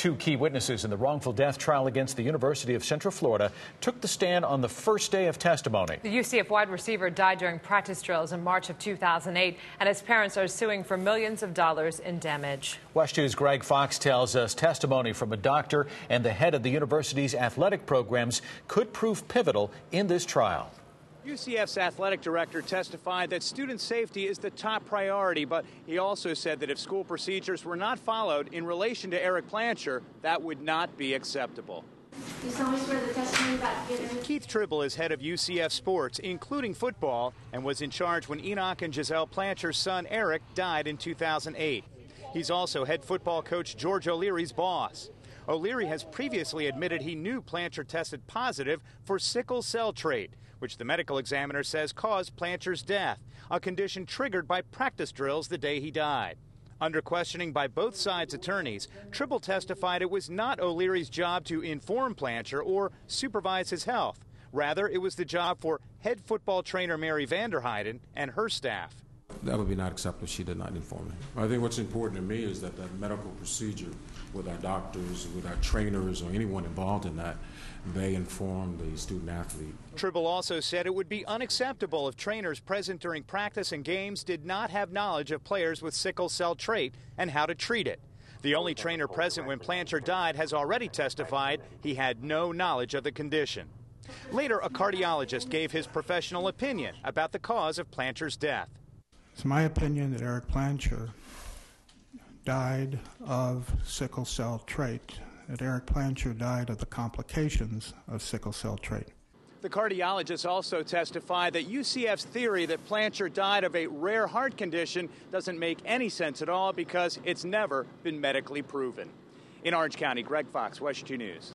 Two key witnesses in the wrongful death trial against the University of Central Florida took the stand on the first day of testimony. The UCF wide receiver died during practice drills in March of 2008, and his parents are suing for millions of dollars in damage. WESH 2's Greg Fox tells us testimony from a doctor and the head of the university's athletic programs could prove pivotal in this trial. UCF's athletic director testified that student safety is the top priority, but he also said that if school procedures were not followed in relation to Ereck Plancher, that would not be acceptable. Keith Tribble is head of UCF sports, including football, and was in charge when Enock and Giselle Plancher's son Ereck died in 2008. He's also head football coach George O'Leary's boss. O'Leary has previously admitted he knew Plancher tested positive for sickle cell trait, which the medical examiner says caused Plancher's death, a condition triggered by practice drills the day he died. Under questioning by both sides' attorneys, Tribble testified it was not O'Leary's job to inform Plancher or supervise his health. Rather, it was the job for head football trainer Mary Vanderheiden and her staff. That would be not acceptable. She did not inform me. I think what's important to me is that that medical procedure with our doctors, with our trainers, or anyone involved in that, they inform the student athlete. Tribble also said it would be unacceptable if trainers present during practice and games did not have knowledge of players with sickle cell trait and how to treat it. The only trainer present when Plancher died has already testified he had no knowledge of the condition. Later, a cardiologist gave his professional opinion about the cause of Plancher's death. It's my opinion that Ereck Plancher died of sickle cell trait, that Ereck Plancher died of the complications of sickle cell trait. The cardiologist also testified that UCF's theory that Plancher died of a rare heart condition doesn't make any sense at all because it's never been medically proven. In Orange County, Greg Fox, 2 News.